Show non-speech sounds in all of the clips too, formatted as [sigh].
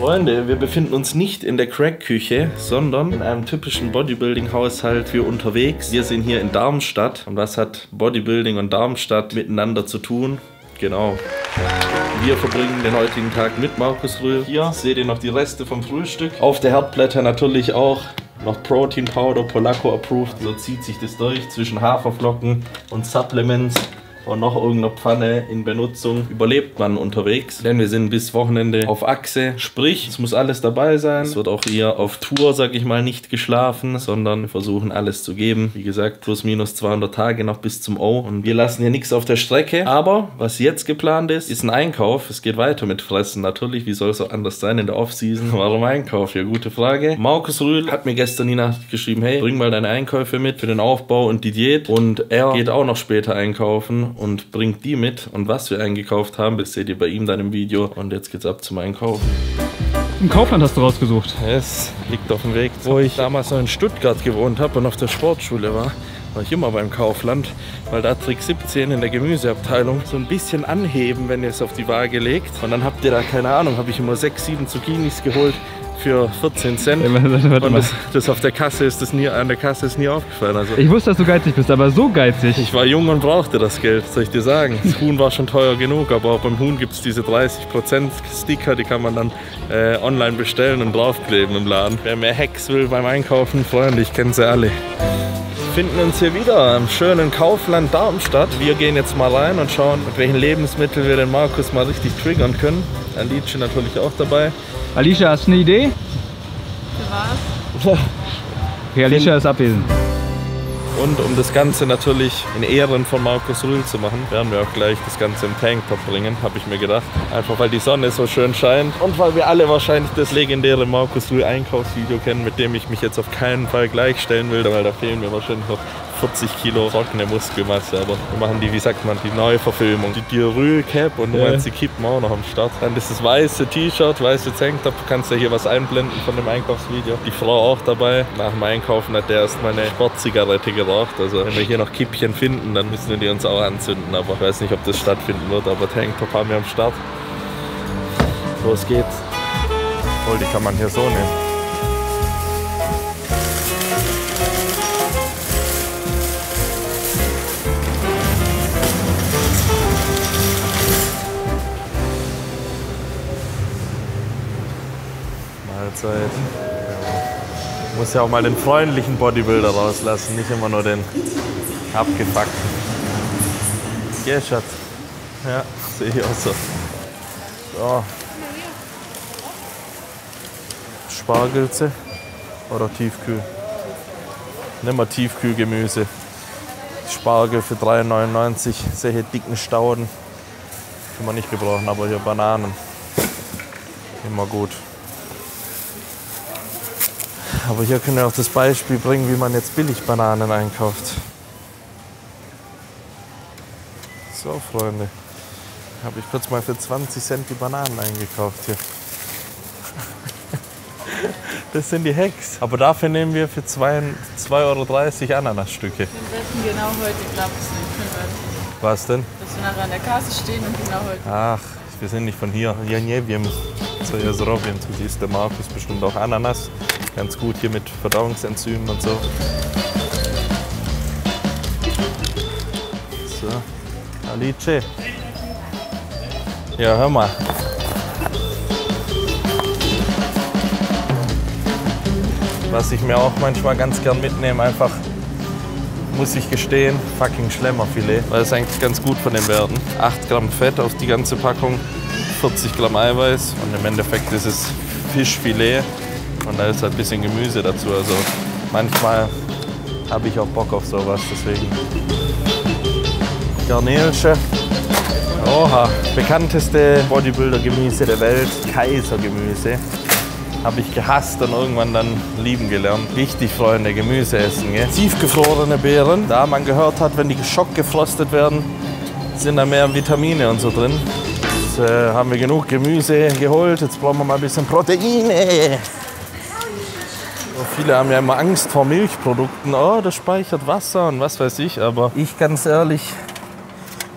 Freunde, wir befinden uns nicht in der Crack-Küche, sondern in einem typischen Bodybuilding-Haushalt für unterwegs. Wir sind hier in Darmstadt. Und was hat Bodybuilding und Darmstadt miteinander zu tun? Genau. Wir verbringen den heutigen Tag mit Markus Rühl. Hier seht ihr noch die Reste vom Frühstück. Auf der Herdplatte natürlich auch noch Protein Powder, Polaco approved. So zieht sich das durch zwischen Haferflocken und Supplements und noch irgendeiner Pfanne in Benutzung überlebt man unterwegs. Denn wir sind bis Wochenende auf Achse. Sprich, es muss alles dabei sein. Es wird auch eher auf Tour, sag ich mal, nicht geschlafen, sondern wir versuchen alles zu geben. Wie gesagt, plus minus 200 Tage noch bis zum O. Und wir lassen hier nichts auf der Strecke. Aber was jetzt geplant ist, ist ein Einkauf. Es geht weiter mit Fressen natürlich. Wie soll es auch anders sein in der Off-Season? [laughs] Warum Einkauf? Ja, gute Frage. Markus Rühl hat mir gestern die Nacht geschrieben, hey, bring mal deine Einkäufe mit für den Aufbau und die Diät. Und er geht auch noch später einkaufen und bringt die mit. Und was wir eingekauft haben, das seht ihr bei ihm dann im Video. Und jetzt geht's ab zum Einkaufen. Im Kaufland hast du rausgesucht. Es liegt auf dem Weg. Wo ich damals noch in Stuttgart gewohnt habe und auf der Sportschule war, war ich immer beim Kaufland, weil da Trick 17 in der Gemüseabteilung so ein bisschen anheben, wenn ihr es auf die Waage legt. Und dann habt ihr da, keine Ahnung, habe ich immer 6, 7 Zucchinis geholt für 14 Cent. Warte Und mal. das, das auf der Kasse ist das nie, an der Kasse ist nie aufgefallen. Also Ich wusste, dass du geizig bist, aber so geizig. ich war jung und brauchte das Geld, soll ich dir sagen. Das Huhn war schon teuer genug, aber auch beim Huhn gibt es diese 30% Sticker, die kann man dann äh, online bestellen und draufkleben im Laden. Wer mehr Hacks will beim Einkaufen, Freunde, ich kenne sie alle. Wir finden uns hier wieder im schönen Kaufland Darmstadt. Wir gehen jetzt mal rein und schauen, mit welchen Lebensmitteln wir den Markus mal richtig triggern können. Alice natürlich auch dabei. Alicia, hast du eine Idee? Okay, Alicia ist abwesend. Und um das Ganze natürlich in Ehren von Markus Rühl zu machen, werden wir auch gleich das Ganze im Tanktop bringen, habe ich mir gedacht. Einfach weil die Sonne so schön scheint und weil wir alle wahrscheinlich das legendäre Markus Rühl Einkaufsvideo kennen, mit dem ich mich jetzt auf keinen Fall gleichstellen will, weil da fehlen mir wahrscheinlich noch 40 Kilo trockene Muskelmasse. Aber wir machen die, wie sagt man, die Neuverfilmung. Die, die Rühl Cap und du Ja. meinst die Kippen auch noch am Start. Dann ist das weiße T-Shirt, weiße Tanktop. Du kannst ja hier was einblenden von dem Einkaufsvideo. Die Frau auch dabei. Nach dem Einkaufen hat der erstmal eine Sportzigarette geraucht. Also wenn wir hier noch Kippchen finden, dann müssen wir die uns auch anzünden. Aber ich weiß nicht, ob das stattfinden wird. Aber Tanktop haben wir am Start. Los geht's. Oh, die kann man hier so nehmen. Mahlzeit. Ja. Muss ja auch mal den freundlichen Bodybuilder rauslassen, nicht immer nur den abgefuckten. Gell, Schatz? Ja, sehe ich auch so. So. Spargelze oder Tiefkühl? Nimm mal Tiefkühlgemüse. Spargel für 3,99. Solche dicken Stauden. Kann man nicht gebrauchen, aber hier Bananen. Immer gut. Aber hier können wir auch das Beispiel bringen, wie man jetzt billig Bananen einkauft. So, Freunde. Habe ich kurz mal für 20 Cent die Bananen eingekauft hier. [laughs] Das sind die Hacks. Aber dafür nehmen wir für 2,30 Euro Ananasstücke. Wir wetten genau heute klappt es nicht. wir- Was denn? Dass wir nachher an der Kasse stehen und genau heute. Ach, wir sind nicht von hier. Ja, nie wiem. Co ja zrobię. Tu ist der Markus bestimmt auch Ananas. Ganz gut hier mit Verdauungsenzymen und so. So. Alice. Ja, hör mal. Was ich mir auch manchmal ganz gern mitnehme, einfach muss ich gestehen, fucking Schlemmerfilet. Weil es eigentlich ganz gut von den Werten. 8 Gramm Fett auf die ganze Packung, 40 Gramm Eiweiß und im Endeffekt ist es Fischfilet und da ist halt ein bisschen Gemüse dazu. Also manchmal habe ich auch Bock auf sowas, deswegen. Garnelche. Oha, bekannteste Bodybuilder-Gemüse der Welt, Kaisergemüse. Habe ich gehasst und irgendwann dann lieben gelernt. Wichtig, Freunde, Gemüse essen. Gell? Tiefgefrorene Beeren. Da man gehört hat, wenn die schockgefrostet werden, sind da mehr Vitamine und so drin. Jetzt äh, haben wir genug Gemüse geholt. Jetzt brauchen wir mal ein bisschen Proteine. So viele haben ja immer Angst vor Milchprodukten. Oh, das speichert Wasser und was weiß ich. Aber ich ganz ehrlich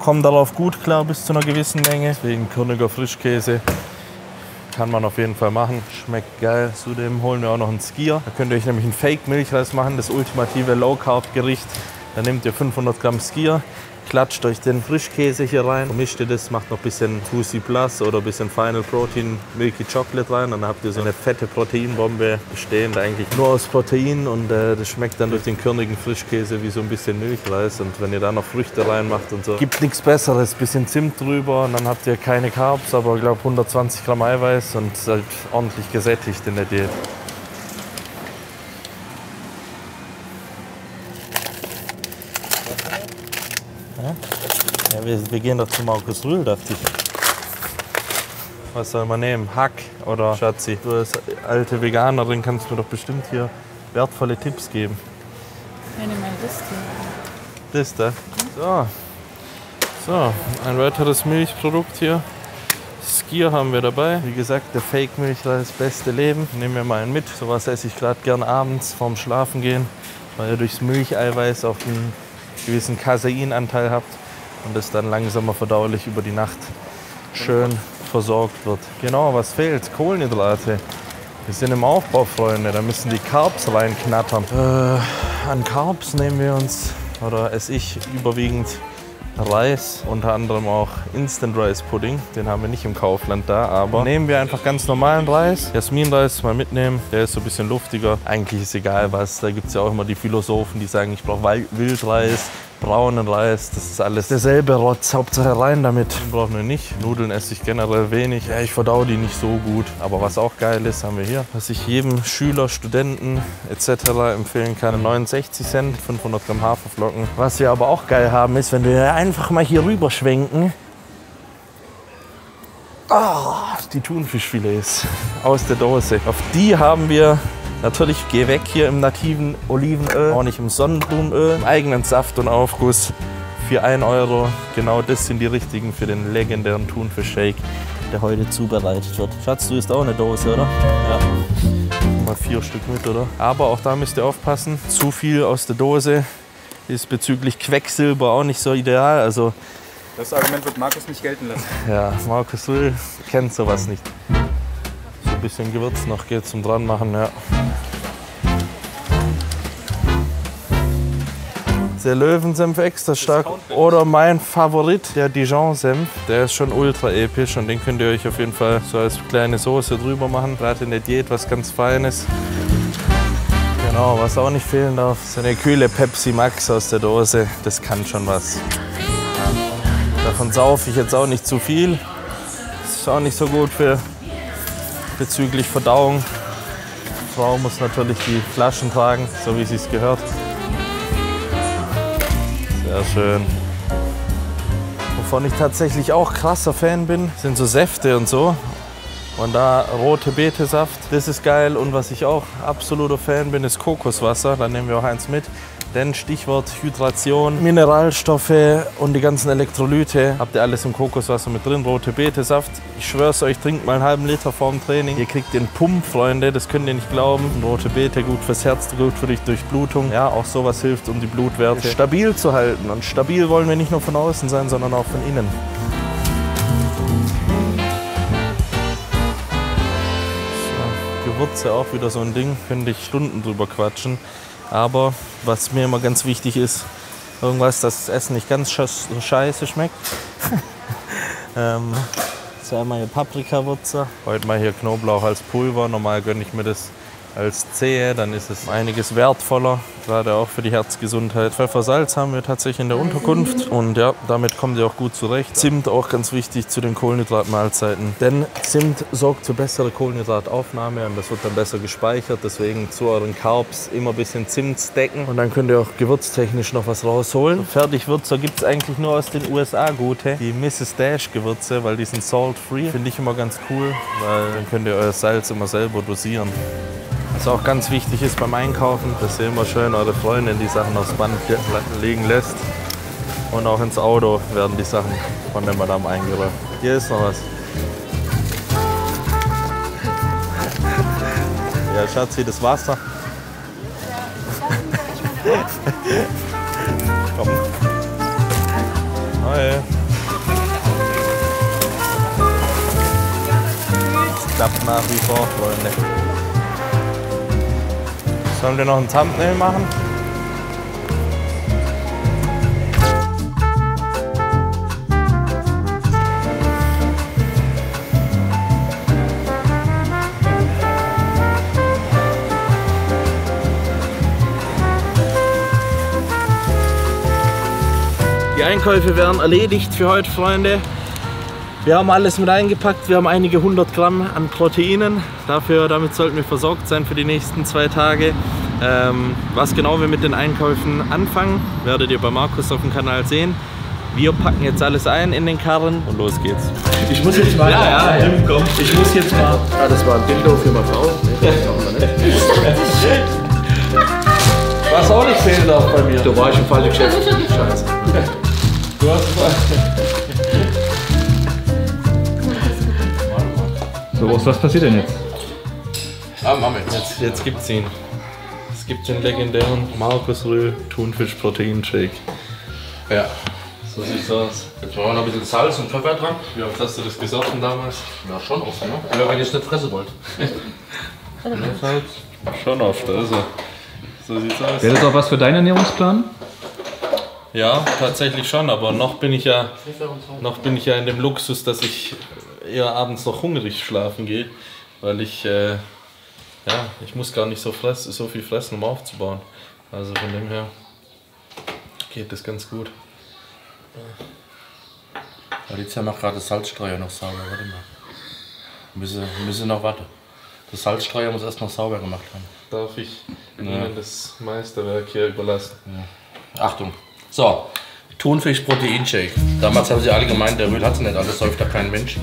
komme darauf gut klar bis zu einer gewissen Menge. Deswegen Körniger Frischkäse kann man auf jeden Fall machen. Schmeckt geil. Zudem holen wir auch noch einen Skier. Da könnt ihr euch nämlich einen Fake-Milchreis machen, das ultimative Low-Carb-Gericht. Da nehmt ihr 500 Gramm Skier, klatscht euch den Frischkäse hier rein, mischt ihr das, macht noch ein bisschen Juicy Plus oder ein bisschen Final Protein Milky Chocolate rein. Dann habt ihr so eine fette Proteinbombe, bestehend eigentlich nur aus Protein und äh, das schmeckt dann durch den körnigen Frischkäse wie so ein bisschen Milchreis. Und wenn ihr da noch Früchte reinmacht und so, gibt nichts Besseres. Bisschen Zimt drüber und dann habt ihr keine Carbs, aber ich glaube 120 Gramm Eiweiß und seid ordentlich gesättigt in der Diät. Ja, wir, wir gehen doch zu Markus Rühl, dachte ich. Was soll man nehmen? Hack oder Schatzi? Du als alte Veganerin kannst mir doch bestimmt hier wertvolle Tipps geben. Ich nehme mal das hier. Das da. So. So, ein weiteres Milchprodukt hier. Skier haben wir dabei. Wie gesagt, der Fake-Milch war das beste Leben. Nehmen wir mal einen mit. Sowas esse ich gerade gern abends vorm Schlafen gehen, weil ihr durchs Milcheiweiß auch einen gewissen Caseinanteil habt und es dann langsamer verdaulich über die Nacht schön versorgt wird. Genau, was fehlt? Kohlenhydrate. Wir sind im Aufbau, Freunde. Da müssen die Carbs reinknattern. Äh, an Carbs nehmen wir uns, oder esse ich überwiegend Reis, unter anderem auch Instant Rice Pudding. Den haben wir nicht im Kaufland da, aber nehmen wir einfach ganz normalen Reis. Jasminreis mal mitnehmen, der ist so ein bisschen luftiger. Eigentlich ist egal was, da gibt es ja auch immer die Philosophen, die sagen, ich brauche Wildreis, braunen Reis, das ist alles derselbe Rotz. Hauptsache rein damit. Den brauchen wir nicht. Nudeln esse ich generell wenig. Ja, ich verdau die nicht so gut. Aber was auch geil ist, haben wir hier. Was ich jedem Schüler, Studenten etc. empfehlen kann. 69 Cent, 500 Gramm Haferflocken. Was wir aber auch geil haben, ist, wenn wir einfach mal hier rüber schwenken. Oh, die Thunfischfilets aus der Dose. Auf die haben wir Natürlich geh weg hier im nativen Olivenöl, auch nicht im Sonnenblumenöl, im eigenen Saft und Aufguss für 1 Euro. Genau das sind die richtigen für den legendären Thunfisch-Shake, der heute zubereitet wird. Schatz, du isst auch eine Dose, oder? Ja. Mal vier Stück mit, oder? Aber auch da müsst ihr aufpassen. Zu viel aus der Dose ist bezüglich Quecksilber auch nicht so ideal. Also Das Argument wird Markus nicht gelten lassen. ja, Markus Will kennt sowas nicht. Bisschen Gewürz noch geht zum dran machen, ja. Der Löwensenf extra stark. Oder mein Favorit, der Dijon-Senf. Der ist schon ultra episch und den könnt ihr euch auf jeden Fall so als kleine Soße drüber machen. Gerade in der Diät was ganz Feines. Genau, was auch nicht fehlen darf, so eine kühle Pepsi Max aus der Dose. Das kann schon was. Davon saufe ich jetzt auch nicht zu viel. Das ist auch nicht so gut für bezüglich Verdauung. Die Frau muss natürlich die Flaschen tragen, so wie sie es gehört. Sehr schön. Wovon ich tatsächlich auch krasser Fan bin, sind so Säfte und so. Und da rote Betesaft, das ist geil. Und was ich auch absoluter Fan bin, ist Kokoswasser. Da nehmen wir auch eins mit. Denn Stichwort Hydration, Mineralstoffe und die ganzen Elektrolyte habt ihr alles im Kokoswasser mit drin. Rote Betesaft. Ich schwör's euch, trinkt mal einen halben Liter vorm Training. Ihr kriegt den Pump, Freunde, das könnt ihr nicht glauben. Rote Beete, gut fürs Herz, gut für die Durchblutung. Ja, auch sowas hilft, um die Blutwerte stabil zu halten. Und stabil wollen wir nicht nur von außen sein, sondern auch von innen. Gewürze auch wieder so ein Ding, könnte ich Stunden drüber quatschen. Aber was mir immer ganz wichtig ist, irgendwas, dass das Essen nicht ganz so scheiße schmeckt. [laughs] ähm, zweimal hier Paprikawürzer. Heute mal hier Knoblauch als Pulver. Normal gönne ich mir das als Zehe, dann ist es einiges wertvoller, gerade auch für die Herzgesundheit. Pfeffersalz haben wir tatsächlich in der Unterkunft und ja, damit kommt ihr auch gut zurecht. Zimt auch ganz wichtig zu den Kohlenhydratmahlzeiten, denn Zimt sorgt für bessere Kohlenhydrataufnahme und das wird dann besser gespeichert. Deswegen zu euren Carbs immer ein bisschen Zimt stacken und dann könnt ihr auch gewürztechnisch noch was rausholen. Fertigwürzer gibt es eigentlich nur aus den USA gute, die Mrs. Dash Gewürze, weil die sind salt-free. Finde ich immer ganz cool, weil dann könnt ihr euer Salz immer selber dosieren. Was auch ganz wichtig ist beim Einkaufen, dass ihr immer schön eure Freundin die Sachen aufs Band legen lässt. Und auch ins Auto werden die Sachen von der Madame eingeräumt. Hier ist noch was. Ja, Schatzi, das Wasser. [laughs] Komm. Hi. klappt nach wie vor, Freunde. Sollen wir noch ein Thumbnail machen? Die Einkäufe werden erledigt für heute, Freunde. Wir haben alles mit eingepackt. Wir haben einige hundert Gramm an Proteinen. Dafür, damit sollten wir versorgt sein für die nächsten zwei Tage. Ähm, was genau wir mit den Einkäufen anfangen, werdet ihr bei Markus auf dem Kanal sehen. Wir packen jetzt alles ein in den Karren und los geht's. Ich muss jetzt mal. ja, Tim, komm. Ich muss jetzt mal. Ah, das war ein Dildo für meine Frau. Nee. Was auch nicht fehlen darf bei mir. Da war ich im falschen Geschäft. Scheiße. Du hast So, was, was passiert denn jetzt? Ah, Mama jetzt. Jetzt, gibt's ihn. Es gibt den legendären Markus Rühl Thunfisch Protein Shake. Ja. So sieht's aus. Jetzt machen wir noch ein bisschen Salz und Pfeffer dran. Wie oft hast du das gesoffen damals? Ja, schon oft, ne? Ja, wenn ihr es nicht fressen wollt. Schon oft, also. So sieht's aus. Wäre das auch was für deinen Ernährungsplan? Ja, tatsächlich schon, aber noch bin ich ja noch bin ich ja in dem Luxus, dass ich eher abends noch hungrig schlafen gehe, weil ich äh, ja, ich muss gar nicht so fress, so viel fressen, um aufzubauen. Also von dem her geht das ganz gut. Alicia macht gerade das Salzstreuer noch sauber. Warte mal. Müssen, müssen noch warten. Das Salzstreuer muss erst noch sauber gemacht haben. Darf ich Ihnen das Meisterwerk hier überlassen? Achtung. So, Thunfisch Proteinshake. Damals haben sie alle gemeint, der Öl hat es nicht, alles säuft da kein Mensch.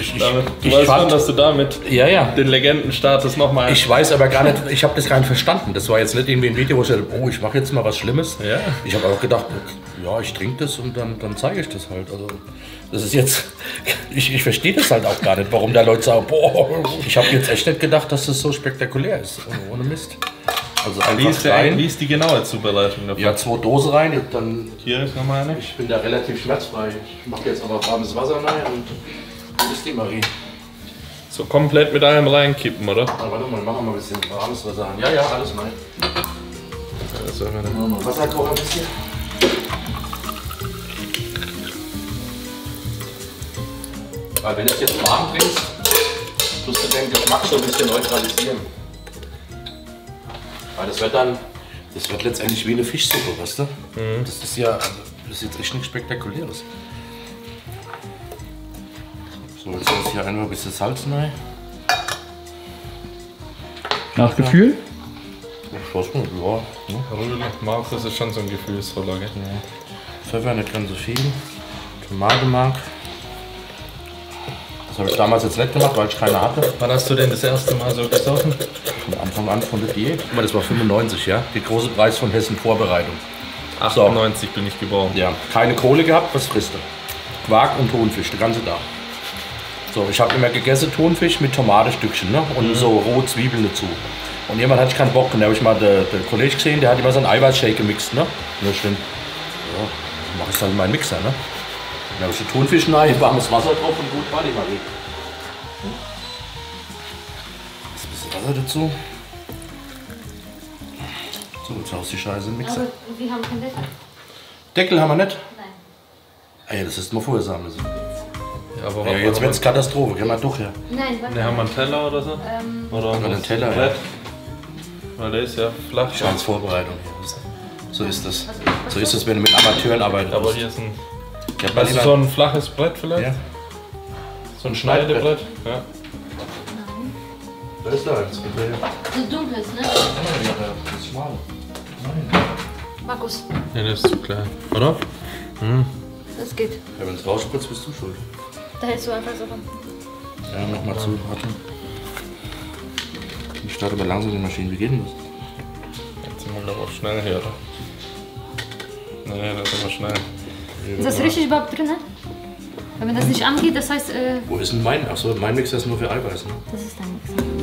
Ich, ich, Damit, du ich weißt fand- schon, dass du damit ja, ja. den Legendenstatus nochmal. Ich weiß aber gar nicht, ich habe das gar nicht verstanden. Das war jetzt nicht irgendwie ein Video, wo ich dachte, oh, ich mache jetzt mal was Schlimmes. Ja. Ich habe auch gedacht, ja, ich trinke das und dann, dann zeige ich das halt. Also, das ist jetzt, [laughs] ich, ich verstehe das halt auch gar nicht, warum da Leute sagen, boah, ich habe jetzt echt nicht gedacht, dass das so spektakulär ist. Oh, Ohne Mist. Also wie, ist der, rein. wie ist die genaue Zubereitung davon? Ja, zwei Dosen rein, dann Hier ist nochmal eine. ich bin da relativ schmerzfrei. Ich mache jetzt aber warmes Wasser rein und das ist die Marie. So komplett mit allem reinkippen, oder? Aber warte mal, machen wir mal ein bisschen warmes Wasser rein. Ja, ja, alles rein. Machen wir Wasser kochen ein bisschen. Weil wenn du es jetzt warm trinkst, tust du den Geschmack so ein bisschen neutralisieren. Weil das wird dann, das wird letztendlich wie eine Fischsuppe, weißt du? Das ist ja, also, das ist jetzt echt nichts Spektakuläres. So, jetzt ist hier einfach ein bisschen Salz rein. Nach Gefühl? Ich weiß nicht, ja. ne? Rühle. Markus ist schon so ein Gefühlsvoller, gell? Pfeffer nicht ganz so viel. Tomatenmark. Das habe ich damals jetzt nicht gemacht, weil ich keine hatte. Wann hast du denn das erste Mal so gesoffen? Von Anfang an von der Diät. Guck mal, das war 95, ja. Der große Preis von Hessen Vorbereitung. 98 bin ich geboren. Ja, keine Kohle gehabt, was frisst du? Quark und Thunfisch, der ganze Tag. So, ich habe immer gegessen Thunfisch mit Tomatenstückchen ne? und so rohe Zwiebeln dazu. Und jemand hatte ich keinen Bock und da habe ich mal den, den Kollegen gesehen, der hat immer so einen Eiweißshake gemixt. Ne? Ich denke, ja, mach ich dann in meinen Mixer. Ne? Dann habe ich den Thunfisch rein, warmes Wasser drauf und gut war die Marie. Hm? Jetzt ein bisschen Wasser dazu. So, jetzt haust du die Scheiße im Mixer. Aber wir haben keinen Deckel. Deckel haben wir nicht? Nein. Ah ja, das ist mal vorher sagen müssen. Ja, aber Ja, jetzt wird es Katastrophe, können wir doch her. Nein, warte. Ne, haben wir einen Teller oder so? Ähm, Oder einen was? Teller, Brett? Weil der ist ja flach. Scheiß Vorbereitung hier. So ist das. So ist es, wenn du mit Amateuren arbeitest. Aber hier ist ein. Mal du, lieber- so ein flaches Brett vielleicht? ja, So ein Schneidebrett? Ja. da ist da eins. Bitte her. so dunkles, ne? Das ist schmal. Markus, Ne, der ist zu klein. Oder? das geht. Ja, wenn es rausspritzt, bist du schuld. Da hältst du einfach so rum. Ja, nochmal zu. Warte. Ich starte aber langsam die Maschine. Wie geht denn das? Jetzt sind wir glaube ich auch schnell hier, oder? Nee, das ist aber schnell. Ist das richtig überhaupt drin? Wenn das nicht angeht, das heißt, äh, Wo ist denn mein? Achso, mein Mixer ist nur für Eiweiß. Ne? das ist dein Mixer.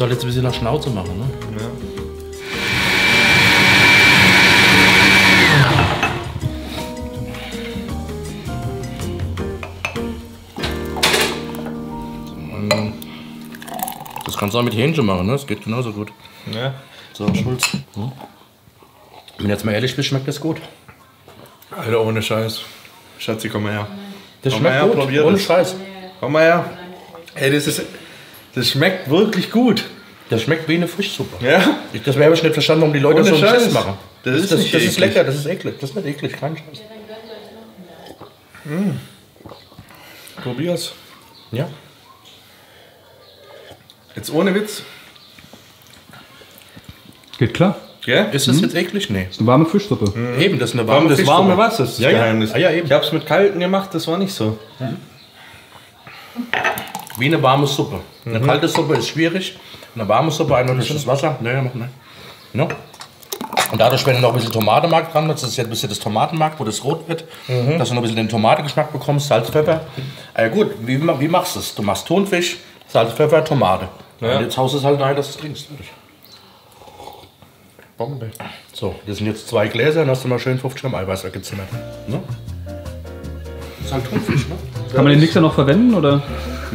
Halt jetzt ein bisschen nach Schnauze machen, ne? Das kannst du auch mit Hähnchen machen, ne? Das geht genauso gut. Ja. So, Schulz. Hm? Wenn jetzt mal ehrlich bist, schmeckt das gut. Alter, ohne Scheiß. Schatzi, komm mal her. Das Komm mal schmeckt her, gut. probier Ohne das. Scheiß. Komm mal her. Ey, das ist. Das schmeckt wirklich gut. Das schmeckt wie eine Fischsuppe. Ja? Ich, das wäre ich nicht verstanden, warum die Leute Ohne so einen Scheiß. Schiss machen. Das ist das, nicht das ist eklig. lecker, das ist eklig. Das ist nicht eklig, kein Scheiß. Probier's. Ja. Jetzt ohne Witz. Geht klar. Gell? Ist das jetzt eklig? Nee. Eine warme Fischsuppe. Eben, das ist eine Warm, warme das Fischsuppe. warme Wasser ist das Ja, ja. Geheimnis. Ah, ja, eben. Ich hab's mit kalten gemacht, das war nicht so. Wie eine warme Suppe. Eine kalte Suppe ist schwierig. Eine warme Suppe, durch das Wasser. Nee, mach nicht. Ja. Und dadurch, wenn du noch ein bisschen Tomatenmark dran hast, das ist jetzt ein bisschen das Tomatenmark, wo das rot wird, dass du noch ein bisschen den Tomatengeschmack bekommst, Salz, Pfeffer. Äh, gut, wie, wie machst du es? Du machst Thunfisch, Salz, Pfeffer, Tomate. Ja. Und jetzt haust du es halt rein, dass du es trinkst. Bombe. So, das sind jetzt zwei Gläser, dann hast du mal schön 50 Gramm Eiweiß weggezimmert. Ne? Das ist halt Thunfisch, ne? Kann man den Mixer noch verwenden oder?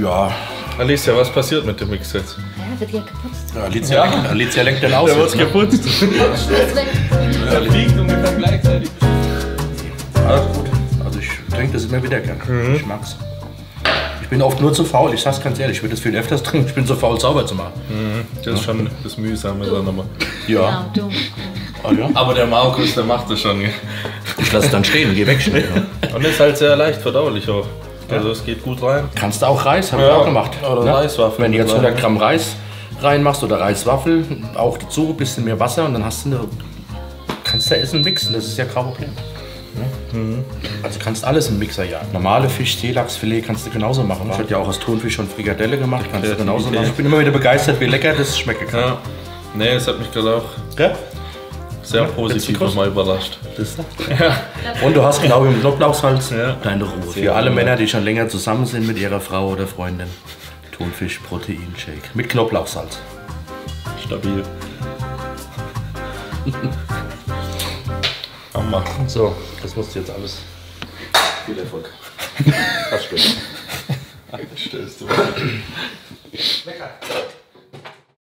Ja, Alicia, was passiert mit dem Mix jetzt? Ja, wird ja geputzt. Alicia, lenkt, Alicia lenkt den aus. Der wird ne? geputzt. [laughs] Der fliegt ungefähr gleichzeitig. Alles gut. Also ich trinke das immer wieder gern. Ich mag's. Ich bin oft nur zu faul, ich sag's ganz ehrlich, ich würde das viel öfters [laughs] trinken, ich bin zu faul sauber zu machen. Das ist schon das Mühsame dann aber. Ja. Genau, du. Ah, ja. Aber der Markus, der macht das schon. Ich lasse es dann stehen, geh weg schnell. Ja. Und ist halt sehr leicht verdaulich auch. Also es geht gut rein. Kannst du auch Reis, habe Ja. ich auch gemacht. Oder Ne? Reiswaffeln Wenn du jetzt oder- 100 Gramm Reis reinmachst oder Reiswaffel, auch dazu ein bisschen mehr Wasser und dann hast du eine, kannst du Essen mixen, das ist ja kein Problem. Ne? Also kannst alles im Mixer jagen. Normale Fisch, Seelachsfilet kannst du genauso machen. Ich hatte ja auch aus Thunfisch schon Frikadelle gemacht, kannst du genauso machen. Ich bin immer wieder begeistert, wie lecker das schmecken kann. Ja. Nee, es hat mich gerade auch Gell? Sehr positiv nochmal überrascht. Das Und du hast genau wie im Knoblauchsalz Ja. deine Ruhe. Für alle Männer, die schon länger zusammen sind mit ihrer Frau oder Freundin. Thunfisch Protein Shake mit Knoblauchsalz. Stabil. [laughs] Hammer. So, das musst du jetzt alles. Viel Erfolg. [laughs] Hast du. Stellst du. Lecker.